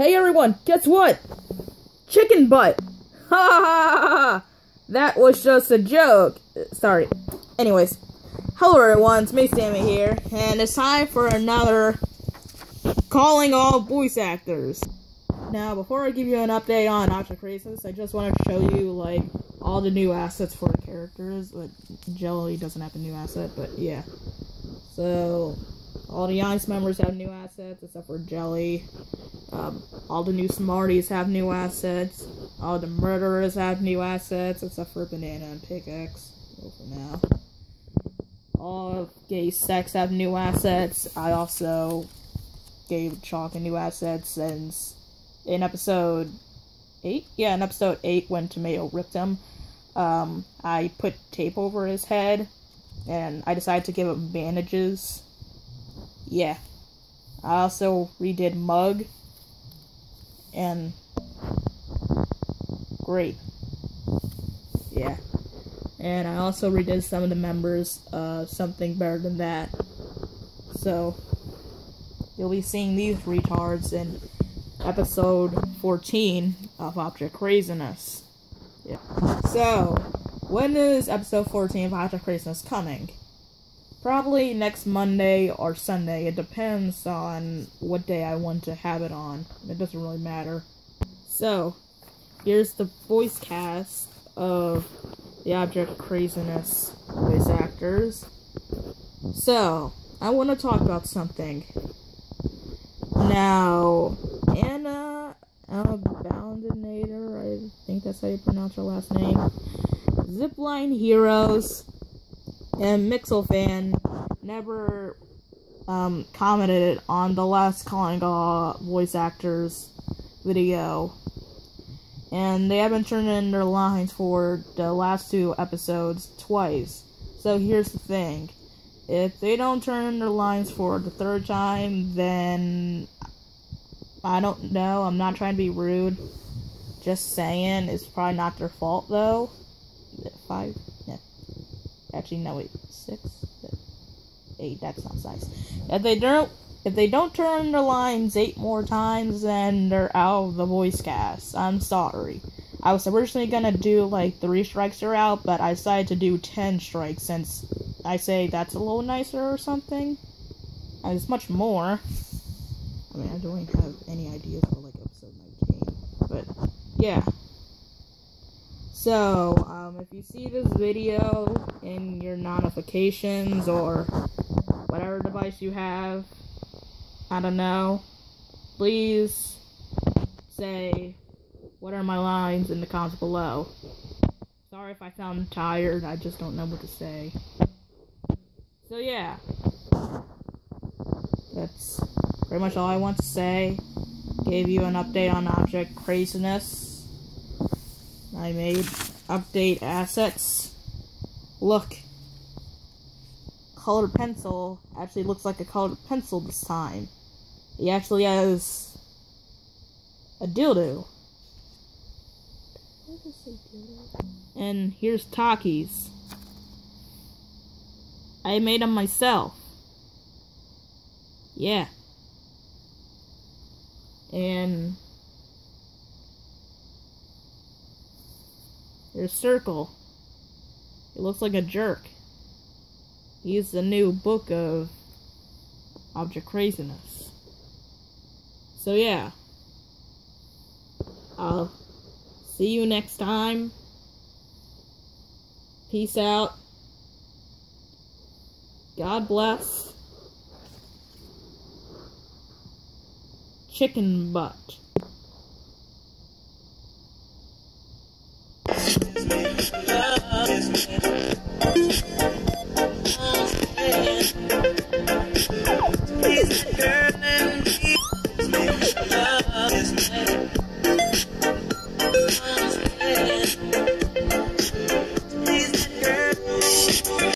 Hey everyone, guess what? Chicken butt! Ha ha ha ha! That was just a joke. Uh, sorry. Anyways, hello everyone, it's me Sammy here, and it's time for another calling all voice actors. Now, before I give you an update on Object Races, I just want to show you, like, all the new assets for characters. But Jelly doesn't have a new asset, but yeah. So, all the Ice members have new assets, except for Jelly. Um, all the new Smarties have new assets. All the Murderers have new assets, except for Banana and Pickaxe. For now. All Gay Sex have new assets. I also gave Chalk a new assets since in episode 8? Yeah, in episode 8 when Tomato ripped him. Um, I put tape over his head and I decided to give him bandages. Yeah. I also redid Mug and Grape. Yeah. And I also redid some of the members of Something Better Than That. So, you'll be seeing these retards in episode 14 of Object Craziness. Yeah. So, when is episode 14 of Object Craziness coming? Probably next Monday or Sunday. It depends on what day I want to have it on. It doesn't really matter. So, here's the voice cast of the Object Craziness voice actors. So, I want to talk about something. Now, Anna Aboundinator, I think that's how you pronounce her last name. Zipline Heroes and Mixelfan never um, commented on the last All voice actors video. And they haven't turned in their lines for the last two episodes twice. So here's the thing. If they don't turn in their lines for the third time, then I don't know. I'm not trying to be rude. Just saying, it's probably not their fault though. Five? Yeah. Actually, no, wait. Six? Eight. That's not size. If they don't, if they don't turn their lines eight more times, then they're out of the voice cast. I'm sorry. I was originally gonna do like three strikes are out, but I decided to do ten strikes since I say that's a little nicer or something. And it's much more. I mean, I don't have any ideas for like episode 19, but yeah. So, um, if you see this video in your notifications or whatever device you have, I don't know, please say what are my lines in the comments below. Sorry if I sound tired, I just don't know what to say. So yeah. That's pretty much all I want to say. Gave you an update on object craziness. I made update assets. Look. Colored pencil actually looks like a colored pencil this time. He actually has a dildo. And here's Takis. I made them myself. Yeah. And there's Circle. He looks like a jerk. He's the new book of object craziness. So yeah. I'll see you next time. Peace out. God bless. Chicken butt.